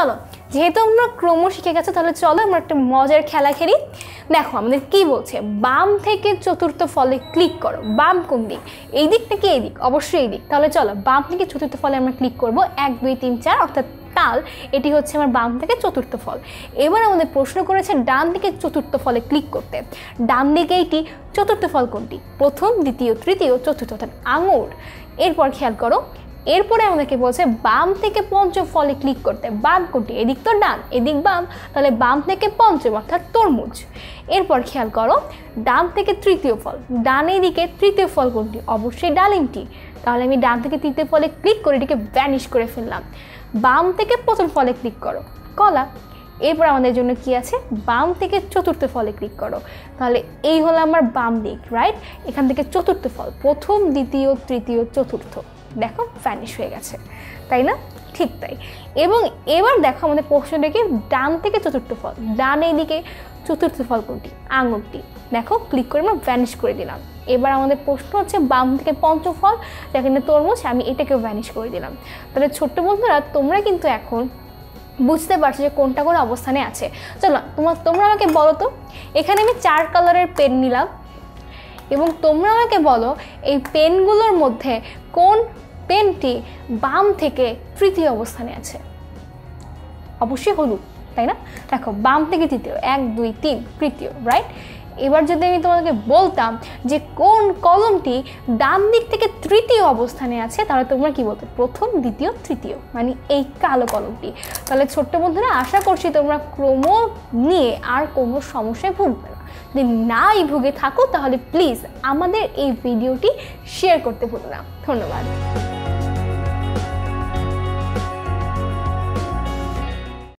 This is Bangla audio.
চলো, যেহেতু আমরা ক্রম শিখে গেছে, তাহলে চলো আমরা একটা মজার খেলা খেলি। দেখো, আমাদের কি বলছে? বাম থেকে চতুর্থ ফলে ক্লিক করো। বাম কোন দিক? এই দিক নাকি এই দিক? অবশ্যই এই দিক। তাহলে চলো, বাম থেকে চতুর্থ ফলে আমরা ক্লিক করব। এক, দুই, তিন, চার, অর্থাৎ তাল, এটি হচ্ছে আমার বাম থেকে চতুর্থ ফল। এবার আমাদের প্রশ্ন করেছে ডান দিকে চতুর্থ ফলে ক্লিক করতে। ডান দিকে এইটি চতুর্থ ফল কোনটি? প্রথম, দ্বিতীয়, তৃতীয়, চতুর্থ, অর্থাৎ আঙুর। এরপর খেয়াল করো এরপরে আমাদেরকে বলছে বাম থেকে পঞ্চম ফলে ক্লিক করতে। বাম কোনটি? এদিক তো ডান, এদিক বাম। তাহলে বাম থেকে পঞ্চম অর্থাৎ তরমুজ। এরপর খেয়াল করো, ডান থেকে তৃতীয় ফল। ডান দিকে তৃতীয় ফল কোনটি? অবশ্যই ডালিমটি। তাহলে আমি ডান থেকে তৃতীয় ফলে ক্লিক করে এটিকে ভ্যানিশ করে ফেললাম। বাম থেকে প্রথম ফলে ক্লিক করো, কলা। এরপর আমাদের জন্য কি আছে? বাম থেকে চতুর্থ ফলে ক্লিক করো। তাহলে এই হলো আমার বাম দিক রাইট এখান থেকে চতুর্থ ফল, প্রথম, দ্বিতীয়, তৃতীয়, চতুর্থ। দেখো ভ্যানিশ হয়ে গেছে। তাই না? ঠিক তাই। এবং এবার দেখো আমাদের প্রশ্নটা কি ডান থেকে চতুর্থ ফল, ডান দিকে চতুর্থ ফল কোনটি? আঙুরটি। দেখো ক্লিক করে আমরা ভ্যানিশ করে দিলাম। এবার আমাদের প্রশ্ন হচ্ছে বাম থেকে পঞ্চম ফল যেখানে তরমুজ, আমি এটাকেও ভ্যানিশ করে দিলাম। তাহলে ছোট্ট বন্ধুরা, তোমরা কিন্তু এখন বুঝতে পারছ যে কোনটা কোন অবস্থানে আছে। চলো তোমার তোমরা আমাকে বলো তো। এখানে আমি চার কালারের পেন নিলাম। এবং তোমরা আমাকে বলো, এই পেনগুলোর মধ্যে কোন পেনটি বাম থেকে তৃতীয় অবস্থানে আছে? অবশ্যই হলুদ, তাই না? দেখো, বাম থেকে তৃতীয়, এক, দুই, তিন, তৃতীয় রাইট এবার যদি আমি তোমাকে বলতাম যে কোন কলমটি ডান দিক থেকে তৃতীয় অবস্থানে আছে, তাহলে তোমরা কি বলতো? প্রথম, দ্বিতীয়, তৃতীয় মানে এই কালো কলমটি। তাহলে ছোট্ট বন্ধুরা, আশা করছি তোমরা ক্রম নিয়ে আর কোনো সমস্যায় ভুগবে না। যদি নাই ভুগে থাকো, তাহলে প্লিজ আমাদের এই ভিডিওটি শেয়ার করতে ভুলো না। ধন্যবাদ।